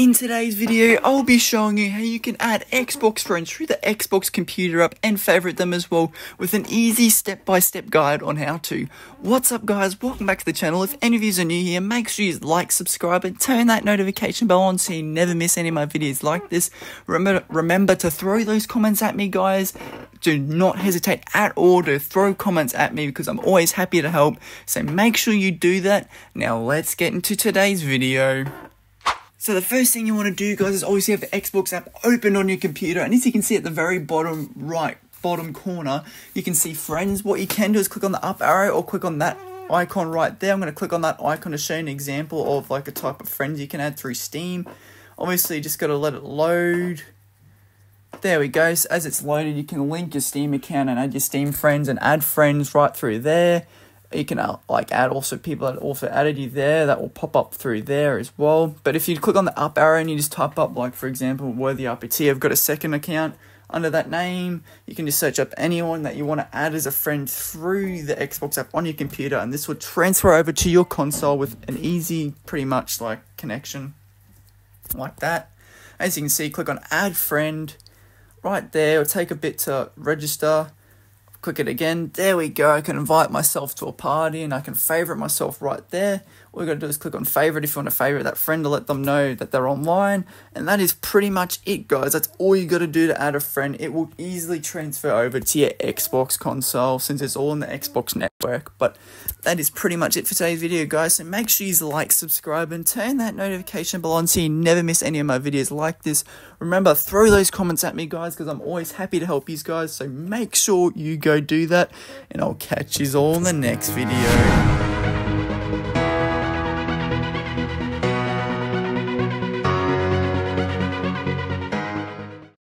In today's video, I'll be showing you how you can add Xbox friends through the Xbox computer app and favorite them as well with an easy step-by-step -step guide on how to. What's up guys, welcome back to the channel. If any of you are new here, make sure you like, subscribe and turn that notification bell on so you never miss any of my videos like this. Remember, remember to throw those comments at me guys. Do not hesitate at all to throw comments at me because I'm always happy to help. So make sure you do that. Now let's get into today's video. So the first thing you want to do, guys, is obviously have the Xbox app open on your computer. And as you can see at the very bottom right, bottom corner, you can see friends. What you can do is click on the up arrow or click on that icon right there. I'm going to click on that icon to show you an example of like a type of friends you can add through Steam. Obviously, you just got to let it load. There we go. So as it's loaded, you can link your Steam account and add your Steam friends and add friends right through there you can uh, like add also people that also added you there that will pop up through there as well. But if you click on the up arrow and you just type up like for example worthy rpt i've got a second account under that name. You can just search up anyone that you want to add as a friend through the xbox app on your computer and this will transfer over to your console with an easy pretty much like connection like that. As you can see click on add friend. Right there it'll take a bit to register click it again. There we go. I can invite myself to a party and I can favorite myself right there. All you got to do is click on favorite if you want to favorite that friend to let them know that they're online. And that is pretty much it, guys. That's all you got to do to add a friend. It will easily transfer over to your Xbox console since it's all in the Xbox network. But that is pretty much it for today's video, guys. So make sure you like, subscribe, and turn that notification bell on so you never miss any of my videos like this. Remember, throw those comments at me, guys, because I'm always happy to help you guys. So make sure you go do that. And I'll catch you all in the next video.